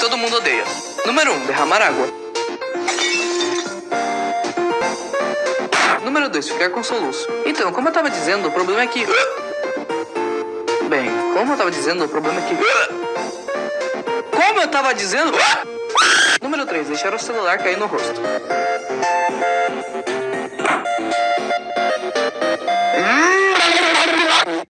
todo mundo odeia. Número 1. Um, derramar água. Número 2. Ficar com soluço. Então, como eu tava dizendo, o problema é que... Bem, como eu tava dizendo, o problema é que... Como eu tava dizendo... Número 3. Deixar o celular cair no rosto. Hum.